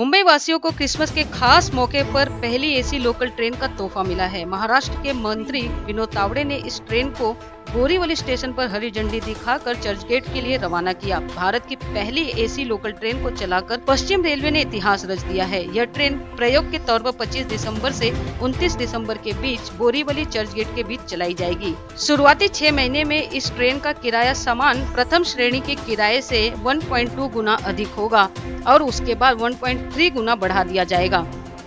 मुंबई वासियों को क्रिसमस के खास मौके पर पहली एसी लोकल ट्रेन का तोहफा मिला है। महाराष्ट्र के मंत्री विनोद तावड़े ने इस ट्रेन को बोरीवली स्टेशन पर हरी झंडी दिखाकर चर्च गेट के लिए रवाना किया। भारत की पहली एसी लोकल ट्रेन को चलाकर पश्चिम रेलवे ने इतिहास रच दिया है। यह ट्रेन प्रयोग के तौर पर 25 दिसंबर से 29 दिसंबर के बीच बोरीवली चर्च गेट के बीच चलाई जाएगी। शुरुआती छह महीने में इस ट्रेन का किराया समान प्रथम श्रेणी के किराए से 1.2 गुना अधिक होगा और उसके बाद 1.3 गुना बढ़ा दिया जाएगा।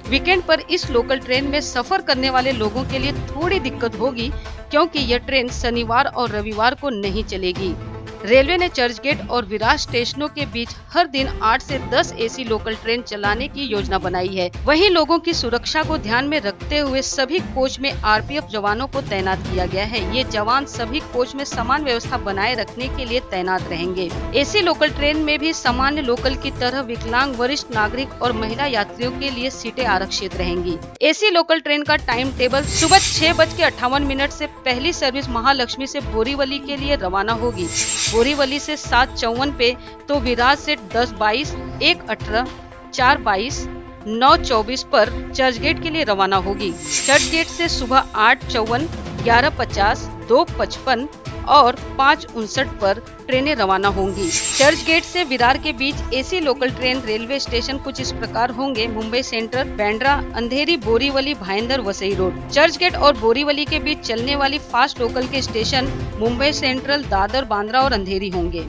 वीकेंड पर इस लोकल ट्रेन में सफ़र करने वाले लोगों के लिए थोड़ी दिक्कत होगी, क्योंकि यह ट्रेन शनिवार और रविवार को नहीं चलेगी। रेलवे ने चर्च गेट और विराट स्टेशनों के बीच हर दिन 8 से 10 एसी लोकल ट्रेन चलाने की योजना बनाई है। वहीं लोगों की सुरक्षा को ध्यान में रखते हुए सभी कोच में आरपीएफ जवानों को तैनात किया गया है। ये जवान सभी कोच में समान व्यवस्था बनाए रखने के लिए तैनात रहेंगे। एसी लोकल ट्रेन में भी सामान्य लोकल की तरह विकलांग, वरिष्ठ नागरिक और महिला यात्रियों के लिए सीटें आरक्षित रहेंगी। एसी लोकल ट्रेन का टाइम टेबल सुबह छह बज के अट्ठावन मिनट ऐसी पहली सर्विस महालक्ष्मी ऐसी बोरीवली के लिए रवाना होगी। बोरीवली से सात चौवन पे तो विराज से दस बाईस, एक अठारह, चार बाईस, नौ चौबीस पर चर्च गेट के लिए रवाना होगी। चर्च गेट से सुबह आठ चौवन, ग्यारह पचास, दो पचपन और पाँच उनसठ पर ट्रेनें रवाना होंगी। चर्च गेट से विरार के बीच AC local train railway station कुछ इस प्रकार होंगे। Mumbai Central, Bandra, Andheri, Borivali, Bhayandar, Vasai Road. Church gate और बोरीवली के बीच चलने वाली फास्ट लोकल के स्टेशन मुंबई सेंट्रल, दादर, बांद्रा और अंधेरी होंगे।